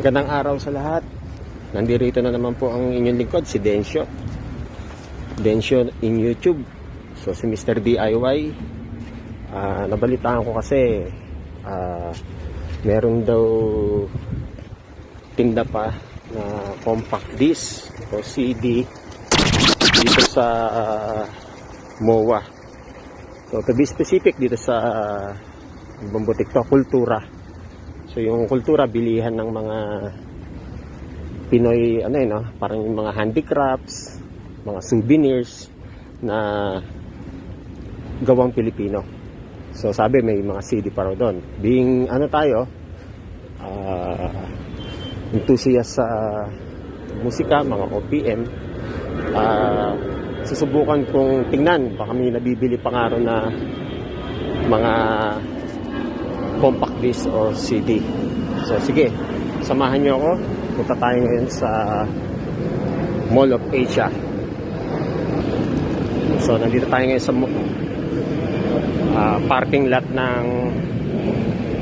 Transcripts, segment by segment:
Magandang araw sa lahat. Nandito na naman po ang inyong lingkod, si Densyo. Densyo in YouTube. So, si Mr. DIY. Ah, nabalitaan ko kasi ah, meron daw tinda pa na compact disc o CD dito sa ah, MOA. So, to be specific, dito sa uh, Bambutik to, Kultura. So, yung kultura, bilihan ng mga Pinoy, ano yun, no? parang yung mga handicrafts, mga souvenirs na gawang Pilipino. So, sabi, may mga CD pa raw doon. Being, ano tayo, ah, enthusiast sa musika, mga OPM, ah, susubukan kong tingnan baka may nabibili pa nga na mga compact disc o CD so sige samahan nyo ako. Punta tayo ngayon sa Mall of Asia. So nandito tayo ngayon sa ah, parking lot ng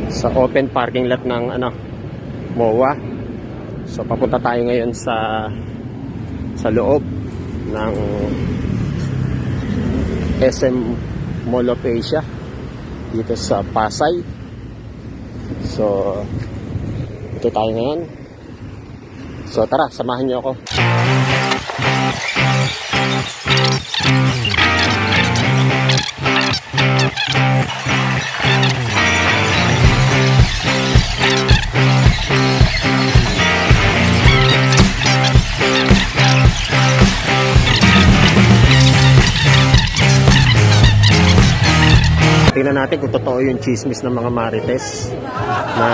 sa open parking lot ng ano MOA. So papunta tayo ngayon sa sa loob ng SM Mall of Asia dito sa Pasay. So, ito tayo ngayon. So, tara, samahan niyo ako. Tingnan natin kung totoo yung chismis ng mga marites na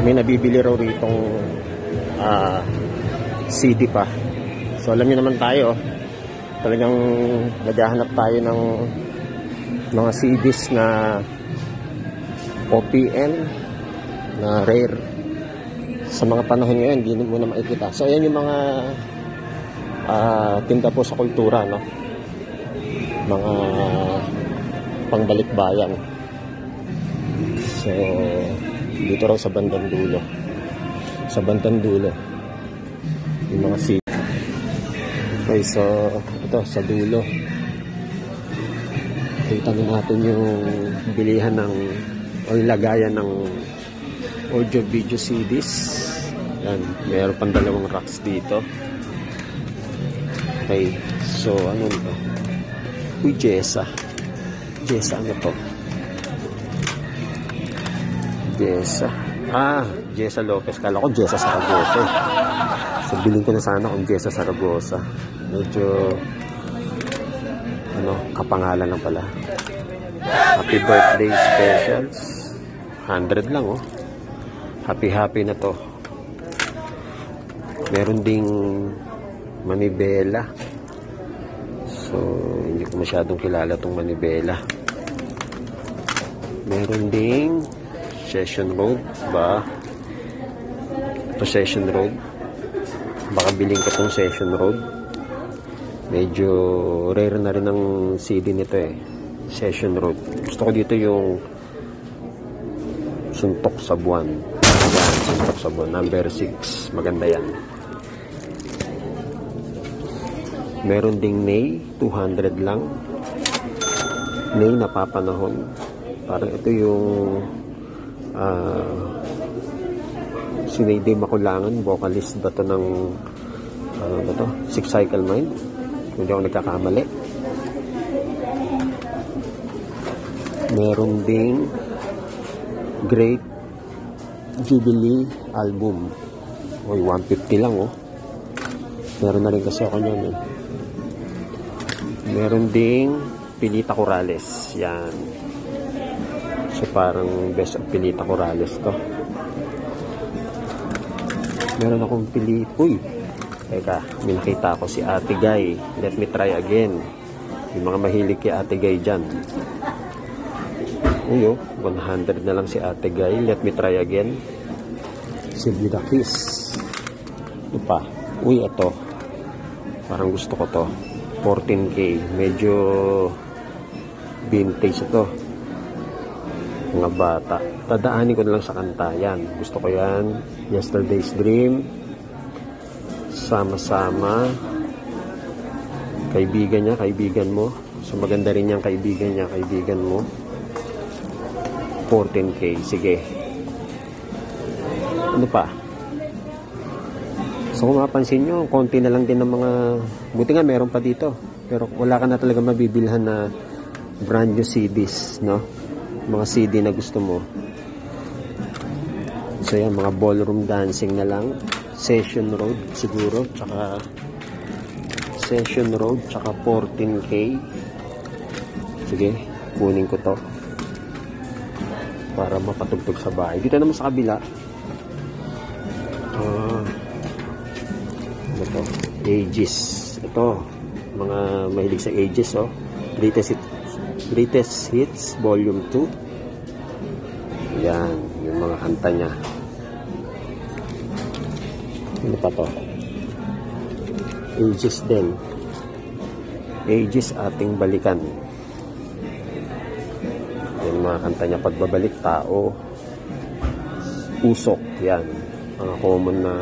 may nabibili raw ritong ah, CD pa. So alam niyo naman tayo, talagang naghahanap tayo ng mga CDs na OPM na rare sa mga panahon ngayon, hindi mo na makikita. So ayan yung mga ah, tinda po sa kultura, no? mga pangbalikbayan. So, dito raw sa bandang dulo. Sa bandang dulo. Yung mga seat. Okay, so, ito, sa dulo. Kita natin yung bilihan ng o lagayan ng audio video CDs. Yan, meron pang dalawang racks dito. Okay, so ano nito? Uy, Jessa. Jessa, ano to? Jessa. Ah, Jessa Lopez. Kala ko Jessa Saragosa. So, bilhin ko na sana kung Jessa Saragosa. Medyo, ano, kapangalan lang pala. Happy birthday specials. 100 lang, oh. Happy-happy na to. Meron ding manibela. So, hindi ko masyadong kilala tong manibela. Meron ding Session Road ba? Ito Session Road. Baka biling ko tong Session Road. Medyo rare na rin ang CD nito eh. Session Road. Gusto ko dito yung Suntok sa Buwan. Yan, Suntok sa Buwan. Number 6. Maganda yan. Meron ding May, 200 lang. May napapanahon. Parang ito yung uh, si Nady Makulangan, vocalist ba to ng uh, ba to? Six Cycle Mind. Kung hindi ako nagkakamali. Meron ding Great Jubilee album. Oy, 150 lang oh. Meron na rin kasi ako niyan eh. Meron ding Pilita Corrales. Yan. So, parang best of Pilita Corrales to. Meron akong pili... Uy! Teka, may nakita ako si Ate Guy. Let me try again. Yung mga mahilig kay Ate Guy dyan. Uy, oh, 100 na lang si Ate Guy. Let me try again. Si Vida Kiss. Ito pa. Uy, ito. Parang gusto ko to. 14K. Medyo vintage ito. Mga bata. Tadaanin ko na lang sa kanta. Yan. Gusto ko yan. Yesterday's Dream. Sama-sama. Kaibigan niya, kaibigan mo. So maganda rin yung kaibigan niya, kaibigan mo. 14K. Sige. Ano pa? So kung mapansin nyo, konti na lang din ng mga... Buti nga meron pa dito. Pero wala ka na talaga mabibilhan na brand new CDs, no? Mga CD na gusto mo. So yan, mga ballroom dancing na lang. Session Road siguro. Tsaka Session Road. Tsaka 14K. Sige, kunin ko to. Para mapatugtog sa bahay. Dito naman sa kabila. Ah... ano to? Ages. Ito. Mga mahilig sa ages, oh. Hits, greatest hits volume 2. Yan. Yung mga kanta niya. Ano pa to? Ages din. Ages ating balikan. Yan mga kanta niya. Pagbabalik tao. Usok. Yan. Mga common na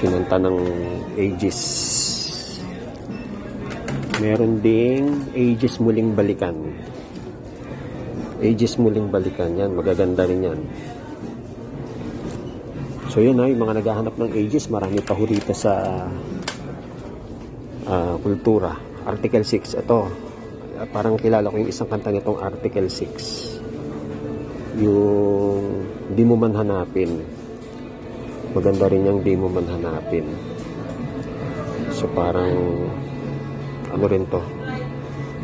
kinanta ng Aegis. Meron ding Aegis Muling Balikan. Aegis Muling Balikan. Yan, magaganda rin yan. So yun ha, yung mga naghahanap ng Aegis, marami pa ho rito sa ah, kultura. Article 6, ito. Parang kilala ko yung isang kanta nitong Article 6. Yung di mo man hanapin maganda rin yung di mo man hanapin so parang ano rin to?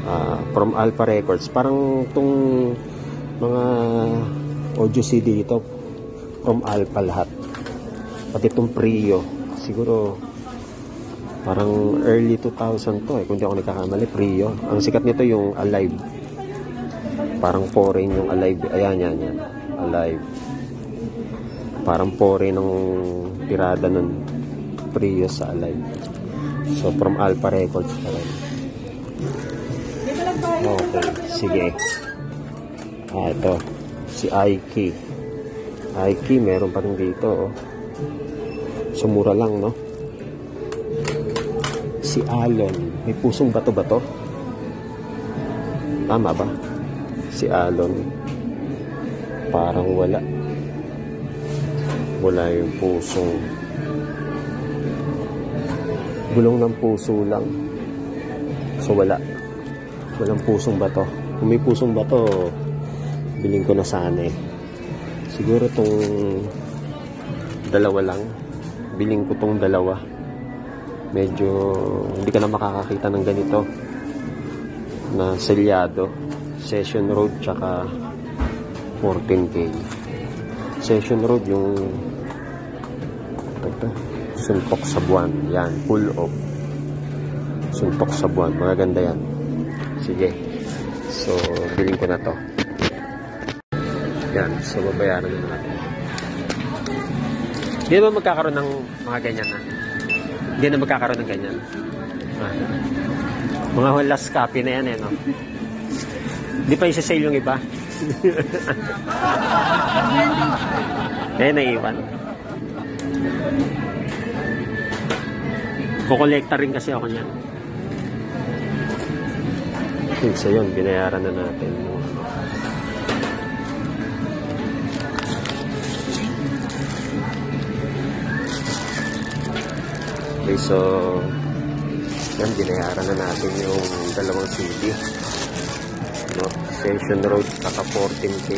Ah, from Alpha Records. Parang tong mga audio CD ito from Alpha lahat. Pati itong Prio siguro parang early 2000 to eh kung di ako nagkakamali Prio. Ang sikat nito yung Alive. Parang foreign yung Alive. Ayan yan yan. Alive. Parang pore ng tirada ng Prius sa Alive. So, from Alpha Records pa rin. Okay, sige. Ah, ito. Si Aiki. Aiki, meron pa rin dito. Oh. So, lang, no? Si Alon. May pusong bato ba to? Tama ba? Si Alon. Parang wala wala yung pusong gulong ng puso lang so wala walang pusong bato kung may pusong bato biling ko na sana eh siguro tong dalawa lang biling ko tong dalawa medyo hindi ka na makakakita ng ganito na selyado session road tsaka 14k Session Road yung ito, suntok sa buwan. Yan, pull off. Suntok sa buwan. Magaganda yan. Sige. So, biling ko na to. Yan. So, babayaran na natin. Hindi naman magkakaroon ng mga ganyan na. Hindi na magkakaroon ng ganyan. Ah. Mga last copy na yan eh, no? Hindi pa isa-sale yung iba. Kaya naiwan. Kukolekta rin kasi ako niyan. Okay, so yun, binayaran na natin. yung. Okay, so yan, binayaran na natin yung dalawang CD. No? Session Road, saka 14K.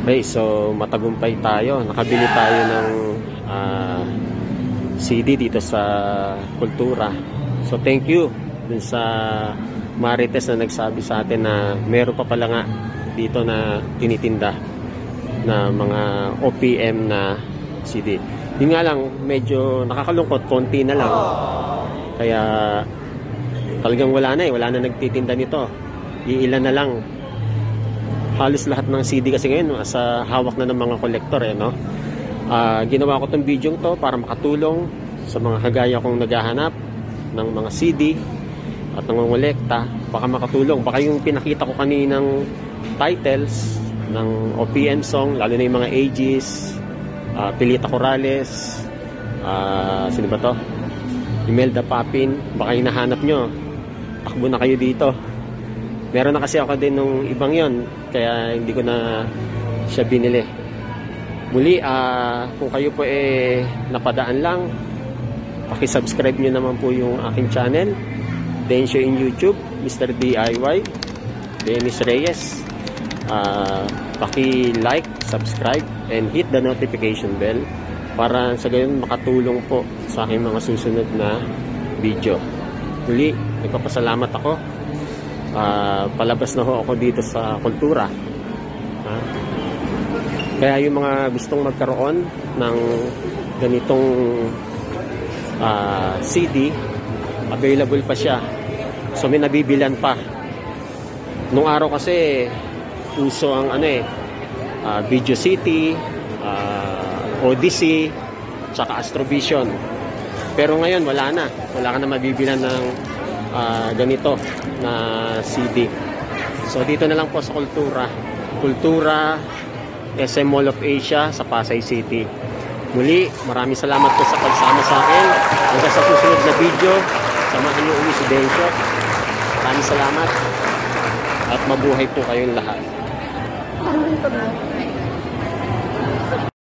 Okay, so matagumpay tayo. Nakabili tayo ng ah, CD dito sa Kultura. So thank you dun sa Marites na nagsabi sa atin na meron pa pala nga dito na tinitinda na mga OPM na CD. Yun nga lang, medyo nakakalungkot, konti na lang. Kaya talagang wala na eh, wala na nagtitinda nito. Iilan na lang halos lahat ng CD kasi ngayon sa hawak na ng mga kolektor eh, no? Ah, ginawa ko tong video to para makatulong sa mga kagaya kong naghahanap ng mga CD at nangongolekta, baka makatulong. Baka yung pinakita ko kaninang titles ng OPM song, lalo na yung mga Aegis, ah, Pilita Corrales, ah, sino ba to? Imelda Papin, baka hinahanap nyo, takbo na kayo dito. Meron na kasi ako din nung ibang yon kaya hindi ko na siya binili. Muli, ah, kung kayo po eh napadaan lang, paki-subscribe nyo naman po yung aking channel. Densyo in YouTube, Mr. DIY, Dennis Reyes. Ah, paki-like, subscribe, and hit the notification bell para sa gayon makatulong po sa aking mga susunod na video. Muli, nagpapasalamat ako. Ah, palabas na ho ako dito sa kultura. Ha? Kaya yung mga gustong magkaroon ng ganitong ah, CD, available pa siya. So may nabibilan pa. Nung araw kasi, uso ang ano eh, ah, Video City, ah, Odyssey, tsaka Astrovision. Pero ngayon, wala na. Wala ka na mabibilan ng ah, ganito na CD. So dito na lang po sa Kultura. Kultura, SM Mall of Asia sa Pasay City. Muli, maraming salamat po sa pagsama sa akin. Hanggang sa susunod na video, samahan niyo uli si Densyo. Maraming salamat at mabuhay po kayong lahat.